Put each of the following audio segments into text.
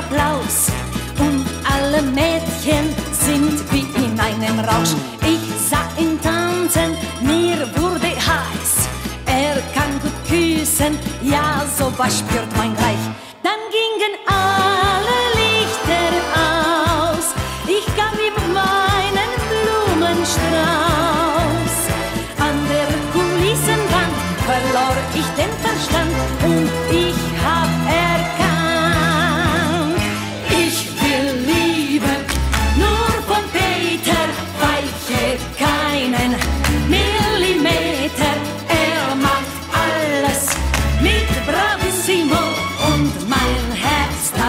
Applaus und alle Mädchen sind wie in einem Rausch. Ich sah ihn tanzen, mir wurde heiß. Er kann gut küssen, ja, so was spürt man gleich. Dann gingen alle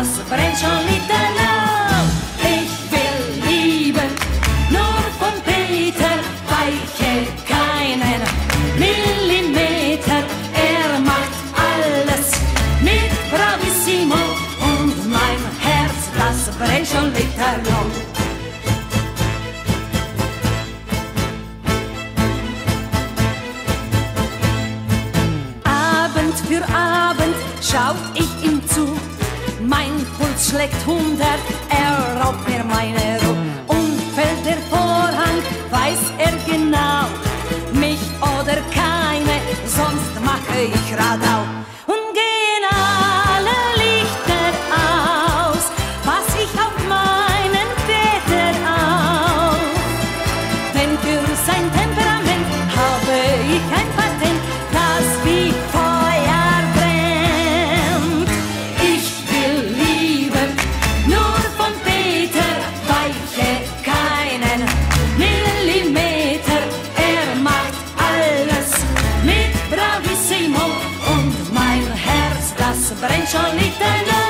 das brennt schon miteinander. Ich will lieben, nur von Peter weiche keinen Millimeter. Er macht alles mit Bravissimo und mein Herz, das brennt schon miteinander. Abend für Abend schaut ich ihm zu. Herz schlägt hundert, er raubt mir meine Ruhe. Und fällt der Vorhang, weiß er genau, mich oder keine, sonst mache ich Radau. Bręczony ten